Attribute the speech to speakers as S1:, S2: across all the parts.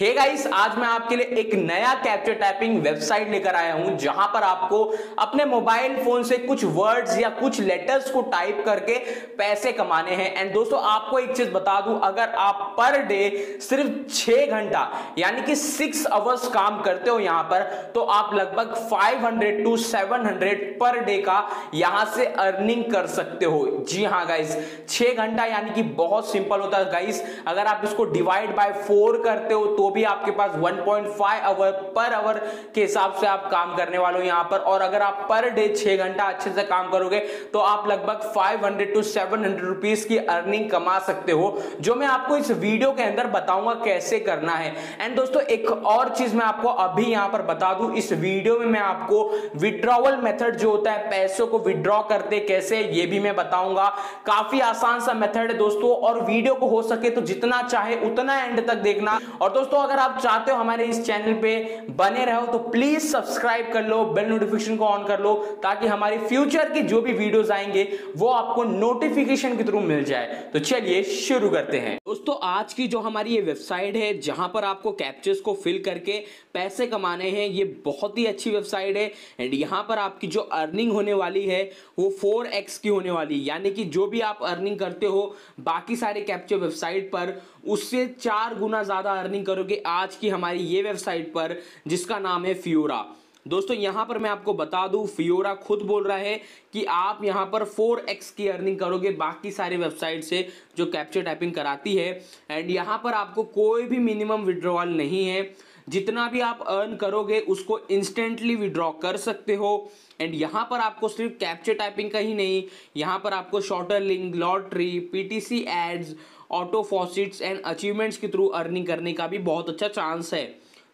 S1: Hey guys आज मैं आपके लिए एक नया कैप्चर टाइपिंग वेबसाइट लेकर आया हूँ, जहाँ पर आपको अपने मोबाइल फ़ोन से कुछ वर्ड्स या कुछ लेटर्स को टाइप करके पैसे कमाने हैं। एंड दोस्तों, आपको एक चीज़ बता दूँ, अगर आप पर डे सिर्फ़ छह घंटा, यानी कि सिक्स आवर्स काम करते हो यहाँ पर तो आप लगभग 500 टू 700 पर डे का यहाँ से अर्निंग कर सकते हो। जी हाँ गाइस छह घंटा यानी कि बहुत सिंपल होता है। गाइस अगर आप इसको डिवाइड बाय फोर करते हो तो भी आपके पास 1.5 आवर पर आवर के हिसाब से आप काम करने वाले यहाँ पर। और अगर आप पर डे छह घंटा अच्छे से काम करोगे तो आप लगभग 500 टू 700 रुपीस की अर्निंग कमा सकते हो, जो मैं आपको इस वीडियो के अंदर बताऊँगा कैसे करना है। एंड दोस्तों, एक और चीज़ मैं आपको अभी यहाँ पर बता दूँ, इस वीडियो में मैं आपको विड्रॉवल मेथड जो होता है, पैसों को विड्रॉ करते कैसे, ये भी मैं बताऊँगा। काफ़ी आसान सा मेथड है दोस्तों, और वीडियो को हो सके तो जितना चाहे उतना एंड तक देखना। और दोस्तों दोस्तों, अगर आप चाहते हो हमारे इस चैनल पे बने रहो तो प्लीज़ सब्सक्राइब कर लो बेल नोटिफिकेशन को ऑन कर लो, ताकि हमारी फ्यूचर की जो भी वीडियोस आएँगे, वो आपको नोटिफिकेशन के थ्रू मिल जाए। तो चलिए शुरू करते हैं। दोस्तों, आज की जो हमारी ये वेबसाइट है, जहाँ पर आपको कैप्चर्स को फिल करके पैसे कमाने हैं, ये बहुत ही अच्छी वेबसाइट है। एंड यहाँ पर आपकी जो अर्निंग होने वाली है, वो फोर एक्स की होने वाली यानी कि जो भी आप अर्निंग करते हो, बाकी सारे कैप्चर वेबसाइट पर, उससे चार गुना ज़्यादा अर्निंग करोगे आज की हमारी ये वेबसाइट पर, जिसका नाम है फ्यूरा दोस्तों, यहाँ पर मैं आपको बता दूँ फियोरा खुद बोल रहा है कि आप यहाँ पर 4x की अर्निंग करोगे बाकी सारे वेबसाइट से, जो कैप्चर टाइपिंग कराती है। एंड यहाँ पर आपको कोई भी मिनिमम विड्रॉवल नहीं है। जितना भी आप अर्न करोगे, उसको इंस्टेंटली विड्रॉ कर सकते हो। एंड यहाँ पर आपको सिर्फ़ कैप्चर टाइपिंग का ही नहीं, यहाँ पर आपको shorter link lottery PTC ads auto faucets and achievements के थ्रू अर्निंग करने का भी बहुत अच्छा चांस है।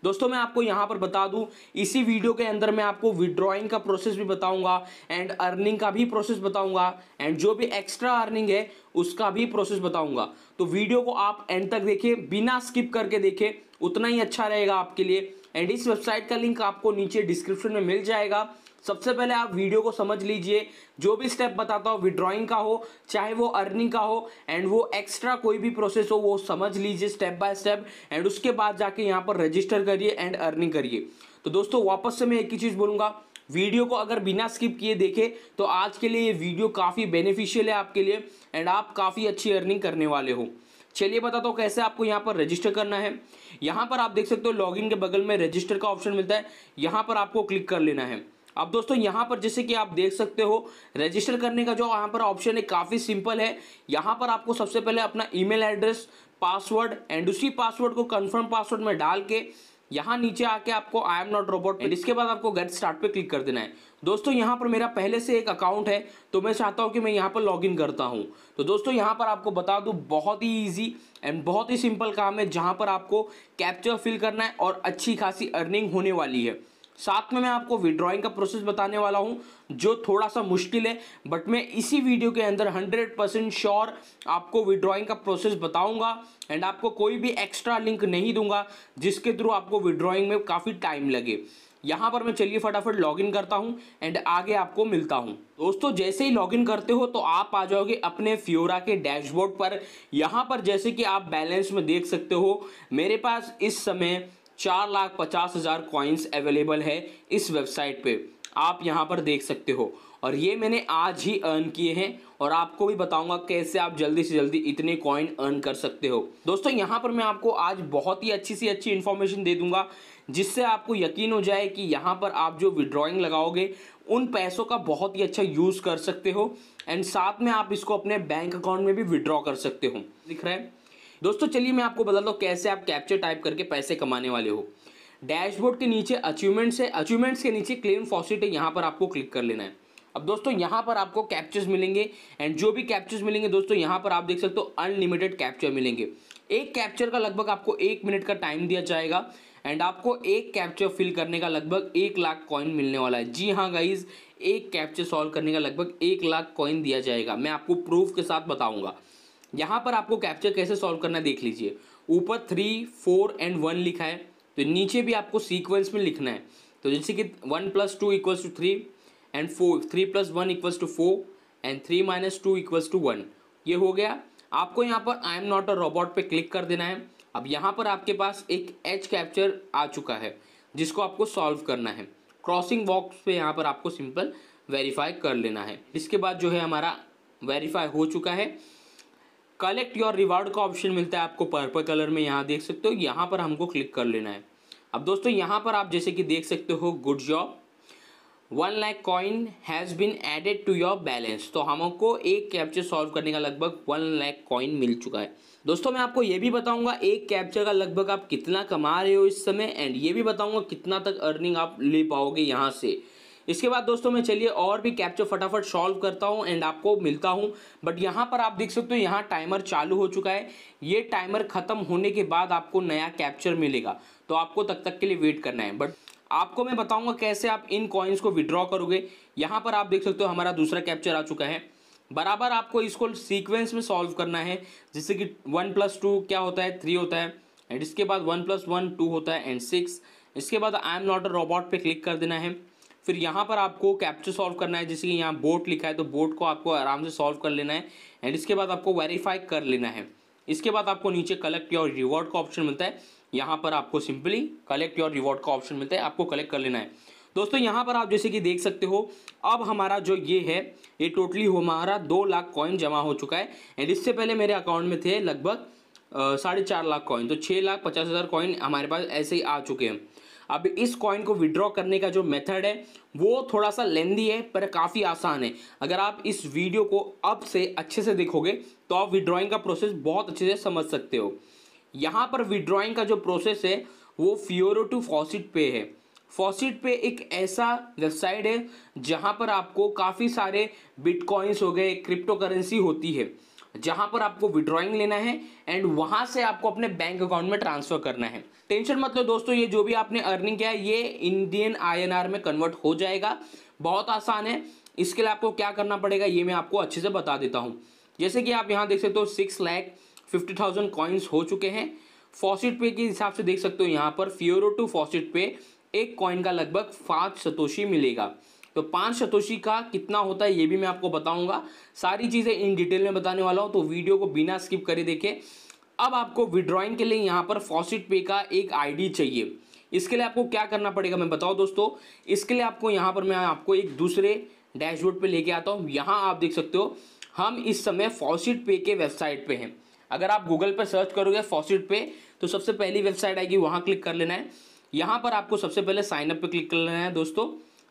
S1: दोस्तों, मैं आपको यहाँ पर बता दूँ, इसी वीडियो के अंदर मैं आपको विड्रॉइंग का प्रोसेस भी बताऊँगा एंड अर्निंग का भी प्रोसेस बताऊँगा एंड जो भी एक्स्ट्रा अर्निंग है, उसका भी प्रोसेस बताऊँगा। तो वीडियो को आप एंड तक देखें बिना स्किप करके देखें उतना ही अच्छा रहेगा आपके लिए। एंड इस वेबसाइट का लिंक आपको नीचे डिस्क्रिप्शन में मिल जाएगा। सबसे पहले आप वीडियो को समझ लीजिए, जो भी स्टेप बताता हूँ विड्रॉइंग का हो, चाहे वो अर्निंग का हो एंड वो एक्स्ट्रा कोई भी प्रोसेस हो, वो समझ लीजिए स्टेप बाय स्टेप एंड उसके बाद जाके यहाँ पर रजिस्टर करिए एंड अर्निंग करिए। तो दोस्तों, वापस से मैं एक ही चीज़ बोलूँगा, वीडियो को अगर बिना स्किप किए देखे तो आज के लिए ये वीडियो काफ़ी बेनिफिशियल है आपके लिए एंड आप काफ़ी अच्छी अर्निंग करने वाले हो। चलिए बताता हूँ कैसे आपको यहाँ पर रजिस्टर करना है। यहाँ पर आप देख सकते हो लॉगिन के बगल में रजिस्टर का ऑप्शन मिलता है। यहाँ पर आपको क्लिक कर लेना है। अब दोस्तों, यहाँ पर जैसे कि आप देख सकते हो रजिस्टर करने का जो यहाँ पर ऑप्शन है, काफ़ी सिंपल है। यहाँ पर आपको सबसे पहले अपना ईमेल एड्रेस पासवर्ड एंड उसी पासवर्ड को कंफर्म पासवर्ड में डाल के यहाँ नीचे आके आपको आई एम नॉट रोबोट इसके बाद आपको गेट स्टार्ट पे क्लिक कर देना है। दोस्तों, यहाँ पर मेरा पहले से एक अकाउंट है तो मैं चाहता हूँ कि मैं यहाँ पर लॉगिन करता हूँ। तो दोस्तों, यहाँ पर आपको बता दूँ, बहुत ही ईजी एंड बहुत ही सिंपल काम है, जहाँ पर आपको कैप्चर फिल करना है और अच्छी खासी अर्निंग होने वाली है। साथ में मैं आपको विड्रॉइंग का प्रोसेस बताने वाला हूँ, जो थोड़ा सा मुश्किल है बट मैं इसी वीडियो के अंदर 100 परसेंट श्योर आपको विड्रॉइंग का प्रोसेस बताऊँगा एंड आपको कोई भी एक्स्ट्रा लिंक नहीं दूँगा, जिसके थ्रू आपको विड्रॉइंग में काफ़ी टाइम लगे। यहाँ पर मैं चलिए फटाफट लॉगिन करता हूँ एंड आगे आपको मिलता हूँ। दोस्तों, जैसे ही लॉगिन करते हो तो आप आ जाओगे अपने फ्योरा के डैशबोर्ड पर। यहाँ पर जैसे कि आप बैलेंस में देख सकते हो, मेरे पास इस समय चार लाख पचास हज़ार कॉइन्स अवेलेबल है इस वेबसाइट पे। आप यहाँ पर देख सकते हो। और ये मैंने आज ही अर्न किए हैं और आपको भी बताऊँगा कैसे आप जल्दी से जल्दी इतने कॉइन अर्न कर सकते हो। दोस्तों, यहाँ पर मैं आपको आज बहुत ही अच्छी सी अच्छी इन्फॉर्मेशन दे दूँगा, जिससे आपको यकीन हो जाए कि यहाँ पर आप जो विड्रॉइंग लगाओगे, उन पैसों का बहुत ही अच्छा यूज़ कर सकते हो। एंड साथ में आप इसको अपने बैंक अकाउंट में भी विड्रॉ कर सकते हो। दिख रहा है? दोस्तों, चलिए मैं आपको बता दूँ कैसे आप कैप्चर टाइप करके पैसे कमाने वाले हो। डैशबोर्ड के नीचे अचीवमेंट्स है। अचीवमेंट्स के नीचे क्लेम फॉसिट है। यहाँ पर आपको क्लिक कर लेना है। अब दोस्तों, यहाँ पर आपको कैप्चर्स मिलेंगे। एंड जो भी कैप्चर्स मिलेंगे दोस्तों, यहाँ पर आप देख सकते हो अनलिमिटेड कैप्चर मिलेंगे। एक कैप्चर का लगभग आपको एक मिनट का टाइम दिया जाएगा। एंड आपको एक कैप्चर फिल करने का लगभग एक लाख कॉइन मिलने वाला है। जी हाँ गाइज़ एक कैप्चर सॉल्व करने का लगभग एक लाख कॉइन दिया जाएगा। मैं आपको प्रूफ के साथ बताऊँगा। यहाँ पर आपको कैप्चर कैसे सॉल्व करना देख लीजिए। ऊपर थ्री फोर एंड वन लिखा है तो नीचे भी आपको सीक्वेंस में लिखना है। तो जैसे कि one plus two equals to three and four three plus one equals to four and three minus two equals to one ये हो गया। आपको यहाँ पर I am not a robot पे क्लिक कर देना है। अब यहाँ पर आपके पास एक एच कैप्चर आ चुका है, जिसको आपको सॉल्व करना है। क्रॉसिंग बॉक्स पे यहाँ पर आपको सिंपल वेरीफाई कर लेना है। इसके बाद जो है हमारा वेरीफाई हो चुका है। कलेक्ट योर रिवार्ड का ऑप्शन मिलता है आपको पर्पल कलर में, यहाँ देख सकते हो, यहाँ पर हमको क्लिक कर लेना है। अब दोस्तों, यहाँ पर आप जैसे कि देख सकते हो good job one lakh coin has been added to your balance तो हमको एक कैप्चर सॉल्व करने का लगभग वन लाख कॉइन मिल चुका है। दोस्तों, मैं आपको ये भी बताऊँगा, एक कैप्चर का लगभग आप कितना कमा रहे हो इस समय एंड ये भी बताऊँगा कितना तक अर्निंग आप ले पाओगे यहाँ से। इसके बाद दोस्तों मैं चलिए और भी कैप्चर फटाफट सॉल्व करता हूँ एंड आपको मिलता हूँ। बट यहाँ पर आप देख सकते हो, यहाँ टाइमर चालू हो चुका है। ये टाइमर खत्म होने के बाद आपको नया कैप्चर मिलेगा। तो आपको तक तक के लिए वेट करना है। बट आपको मैं बताऊँगा कैसे आप इन कॉइन्स को विड्रॉ करोगे। यहाँ पर आप देख सकते हो, हमारा दूसरा कैप्चर आ चुका है। बराबर आपको इसको सीक्वेंस में सॉल्व करना है। जिससे कि वन प्लस टू क्या होता है? थ्री होता है। एंड इसके बाद वन प्लस वन टू होता है। एंड सिक्स इसके बाद I am not a robot पे क्लिक कर देना है। फिर यहाँ पर आपको कैप्चर सॉल्व करना है। जैसे कि यहाँ बोट लिखा है तो बोट को आपको आराम से सॉल्व कर लेना है। एंड इसके बाद आपको वेरीफाई कर लेना है। इसके बाद आपको नीचे कलेक्ट योर रिवॉर्ड का ऑप्शन मिलता है। यहाँ पर आपको सिंपली कलेक्ट योर रिवॉर्ड का ऑप्शन मिलता है। आपको कलेक्ट कर लेना है। दोस्तों, यहाँ पर आप जैसे कि देख सकते हो, अब हमारा जो ये है, ये टोटली हमारा दो लाख कॉइन जमा हो चुका है। एंड इससे पहले मेरे अकाउंट में थे लगभग साढ़े चार लाख कॉइन तो छः लाख पचास हज़ार कॉइन हमारे पास ऐसे ही आ चुके हैं। अब इस कॉइन को विड्रॉ करने का जो मेथड है, वो थोड़ा सा लेंदी है, पर काफ़ी आसान है। अगर आप इस वीडियो को अब से अच्छे से देखोगे तो आप विड्रॉइंग का प्रोसेस बहुत अच्छे से समझ सकते हो। यहाँ पर विड्रॉइंग का जो प्रोसेस है, वो फ्योरो टू फॉसिट पे है। फॉसिट पे एक ऐसा वेबसाइट है, जहाँ पर आपको काफ़ी सारे बिटकॉइंस हो गए क्रिप्टो करेंसी होती है। जहाँ पर आपको विड्रॉइंग लेना है एंड वहाँ से आपको अपने बैंक अकाउंट में ट्रांसफ़र करना है। टेंशन मत लो दोस्तों, ये जो भी आपने अर्निंग किया है, ये इंडियन आईएनआर में कन्वर्ट हो जाएगा। बहुत आसान है। इसके लिए आपको क्या करना पड़ेगा, ये मैं आपको अच्छे से बता देता हूँ। जैसे कि आप यहाँ देख सकते हो six lakh fifty thousand coins हो चुके हैं। फॉसिट पे के हिसाब से देख सकते हो यहाँ पर। फियोरो टू फॉसिट पे एक कॉइन का लगभग पाँच सतोशी मिलेगा। तो पाँच सतोशी का कितना होता है ये भी मैं आपको बताऊँगा। सारी चीज़ें इन डिटेल में बताने वाला हूँ तो वीडियो को बिना स्किप करे देखे। अब आपको विड्रॉइंग के लिए यहाँ पर फॉसिट पे का एक आईडी चाहिए। इसके लिए आपको क्या करना पड़ेगा मैं बताऊँ दोस्तों? इसके लिए आपको यहाँ पर मैं आपको एक दूसरे डैशबोर्ड पे लेके आता हूँ। यहाँ आप देख सकते हो, हम इस समय फॉसिट पे के वेबसाइट पे हैं। अगर आप गूगल पर सर्च करोगे फॉसिट पे तो सबसे पहली वेबसाइट आएगी, वहाँ क्लिक कर लेना है। यहाँ पर आपको सबसे पहले साइनअप पे क्लिक कर लेना है दोस्तों।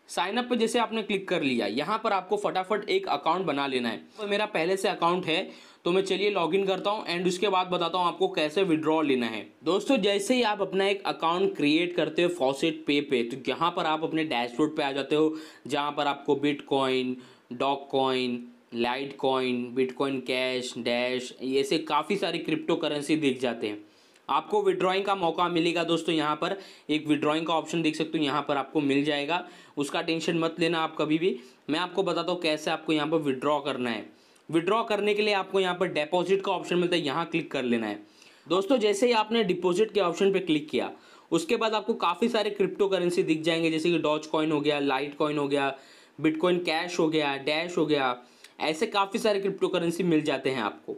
S1: साइनअप पे जैसे आपने क्लिक कर लिया, यहाँ पर आपको फटाफट एक अकाउंट बना लेना है। तो मेरा पहले से अकाउंट है तो मैं चलिए लॉगिन करता हूँ एंड उसके बाद बताता हूँ आपको कैसे विड्रॉ लेना है। दोस्तों, जैसे ही आप अपना एक अकाउंट क्रिएट करते हो फॉसेट पे पे तो यहाँ पर आप अपने डैशबोर्ड पे आ जाते हो, जहाँ पर आपको Bitcoin Dogecoin Litecoin Bitcoin cash dash ऐसे काफ़ी सारी क्रिप्टो करेंसी दिख जाते हैं। आपको विड्रॉइंग का मौका मिलेगा दोस्तों यहाँ पर। एक विड्रॉइंग का ऑप्शन देख सकते हो, यहाँ पर आपको मिल जाएगा। उसका टेंशन मत लेना आप कभी भी। मैं आपको बताता हूँ कैसे आपको यहाँ पर विड्रॉ करना है। विड्रॉ करने के लिए आपको यहाँ पर डिपॉजिट का ऑप्शन मिलता है, यहाँ क्लिक कर लेना है। दोस्तों, जैसे ही आपने डिपॉजिट के ऑप्शन पर क्लिक किया, उसके बाद आपको काफ़ी सारे क्रिप्टो करेंसी दिख जाएँगे, जैसे कि डॉच कॉइन हो गया लाइट कॉइन हो गया बिटकॉइन कैश हो गया डैश हो गया, ऐसे काफ़ी सारे क्रिप्टो करेंसी मिल जाते हैं आपको।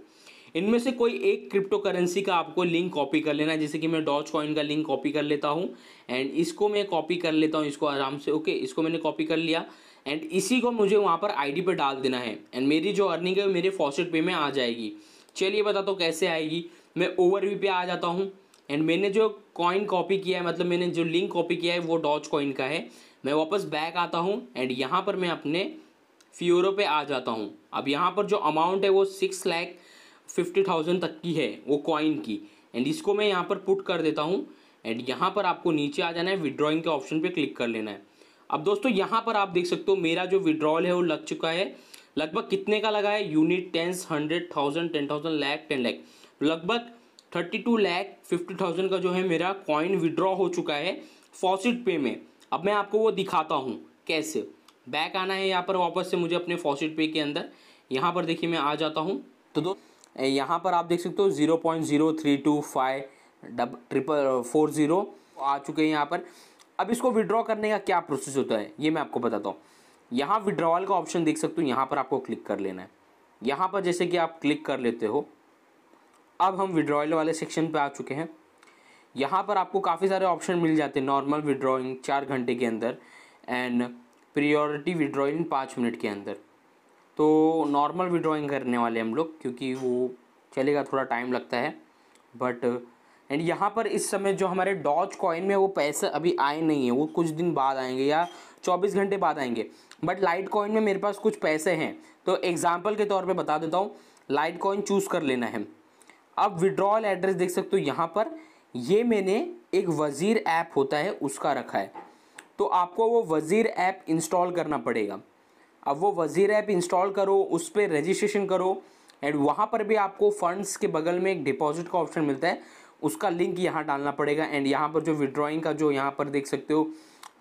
S1: इनमें से कोई एक क्रिप्टो करेंसी का आपको लिंक कॉपी कर लेना है। जैसे कि मैं डॉच कॉइन का लिंक कॉपी कर लेता हूँ एंड इसको मैं कॉपी कर लेता हूँ, इसको आराम से ओके इसको मैंने कॉपी कर लिया एंड इसी को मुझे वहाँ पर आईडी पे डाल देना है एंड मेरी जो अर्निंग है, मेरे फॉसेट पे में आ जाएगी। चलिए बताता हूँ कैसे आएगी? मैं ओवरव्यू पे आ जाता हूँ एंड मैंने जो कॉइन कॉपी किया है मतलब मैंने जो लिंक कॉपी किया है, वो डॉच कॉइन का है। मैं वापस बैक आता हूँ एंड यहाँ पर मैं अपने फ्यूरो पे आ जाता हूँ। अब यहाँ पर जो अमाउंट है, वो सिक्स लैख फिफ्टी थाउज़ेंड तक की है वो कॉइन की। एंड इसको मैं यहाँ पर पुट कर देता हूँ। एंड यहाँ पर आपको नीचे आ जाना है विड्रॉइंग के ऑप्शन पे क्लिक कर लेना है। अब दोस्तों, यहाँ पर आप देख सकते हो, मेरा जो विड्रॉल है वो लग चुका है। लगभग कितने का लगा है? Unit tens hundred thousand ten thousand lakh ten lakh लगभग thirty two lakh fifty thousand का जो है मेरा कॉइन विड्रॉ हो चुका है फॉसिट पे में। अब मैं आपको वो दिखाता हूँ, कैसे? बैक आना है यहाँ पर वापस से मुझे अपने फॉसिट पे के अंदर। यहाँ पर देखिए मैं आ जाता हूँ। तो दो यहाँ पर आप देख सकते हो zero point zero three two five double triple four zero आ चुके हैं यहाँ पर। अब इसको विड्रॉ करने का क्या प्रोसेस होता है, ये मैं आपको बताता हूँ। यहाँ विड्रॉवल का ऑप्शन देख सकते हो, यहाँ पर आपको क्लिक कर लेना है। यहाँ पर जैसे कि आप क्लिक कर लेते हो, अब हम विड्रॉयल वाले सेक्शन पे आ चुके हैं। यहाँ पर आपको काफ़ी सारे ऑप्शन मिल जाते हैं नॉर्मल विड्रॉइंग चार घंटे के अंदर एंड प्रियोरिटी विड्रॉइंग पाँच मिनट के अंदर। तो नॉर्मल विड्रॉइंग करने वाले हम लोग, क्योंकि वो चलेगा, थोड़ा टाइम लगता है। बट एंड यहाँ पर इस समय जो हमारे डॉज कॉइन में वो पैसे अभी आए नहीं हैं, वो कुछ दिन बाद आएँगे या 24 घंटे बाद आएँगे। बट लाइट कॉइन में मेरे पास कुछ पैसे हैं। तो एग्ज़ाम्पल के तौर पे बता देता हूँ लाइट कॉइन चूज़ कर लेना है। अब विड्रॉल एड्रेस देख सकते हो यहाँ पर। ये मैंने एक वज़ीर ऐप होता है, उसका रखा है। तो आपको वो वज़ीर ऐप इंस्टॉल करना पड़ेगा। अब वो वज़ीर ऐप इंस्टॉल करो, उस पर रजिस्ट्रेशन करो एंड वहाँ पर भी आपको फंड्स के बगल में एक डिपॉजिट का ऑप्शन मिलता है। उसका लिंक यहाँ डालना पड़ेगा एंड यहाँ पर जो विड्रॉइंग का जो यहाँ पर देख सकते हो,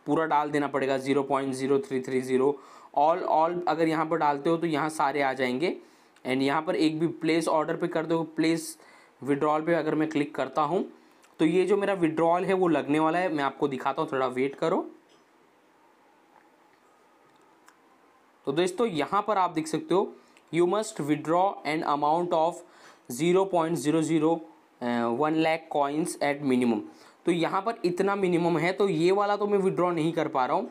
S1: पूरा डाल देना पड़ेगा zero point zero three three zero all all अगर यहाँ पर डालते हो तो यहाँ सारे आ जाएँगे। एंड यहाँ पर एक भी प्लेस ऑर्डर पे कर दो प्लेस विड्रॉल पे अगर मैं क्लिक करता हूँ तो ये जो मेरा विड्रॉल है वो लगने वाला है। मैं आपको दिखाता हूँ, थोड़ा वेट करो। तो दोस्तों, यहाँ पर आप देख सकते हो you must withdraw an amount of zero point zero zero one lakh coins at minimum तो यहाँ पर इतना मिनिमम है तो ये वाला तो मैं विड्रॉ नहीं कर पा रहा हूँ।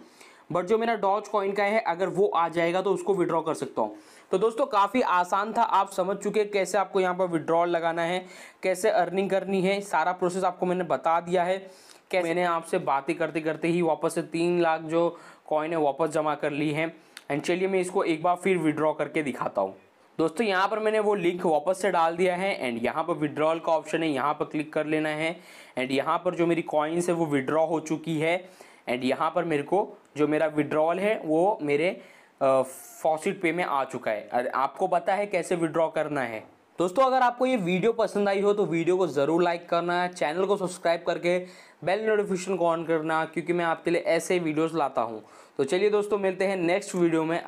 S1: बट जो मेरा डॉज कॉइन का है, अगर वो आ जाएगा तो उसको विड्रॉ कर सकता हूँ। तो दोस्तों, काफ़ी आसान था, आप समझ चुके कैसे आपको यहाँ पर विड्रॉल लगाना है, कैसे अर्निंग करनी है, सारा प्रोसेस आपको मैंने बता दिया है। कैसे मैंने आपसे बातें करते करते ही वापस से तीन लाख जो कॉइन है, वापस जमा कर ली है। एंड चलिए मैं इसको एक बार फिर विड्रॉ करके दिखाता हूँ। दोस्तों, यहाँ पर मैंने वो लिंक वापस से डाल दिया है एंड यहाँ पर विड्रॉल का ऑप्शन है, यहाँ पर क्लिक कर लेना है। एंड यहाँ पर जो मेरी कॉइन्स है, वो विड्रॉ हो चुकी है। एंड यहाँ पर मेरे को जो मेरा विड्रॉल है, वो मेरे फॉसिट पे में आ चुका है। आपको पता है कैसे विड्रॉ करना है? दोस्तों, अगर आपको ये वीडियो पसंद आई हो तो वीडियो को ज़रूर लाइक करना चैनल को सब्सक्राइब करके बेल नोटिफिकेशन को ऑन करना, क्योंकि मैं आपके लिए ऐसे वीडियोस लाता हूँ। तो चलिए दोस्तों मिलते हैं नेक्स्ट वीडियो में।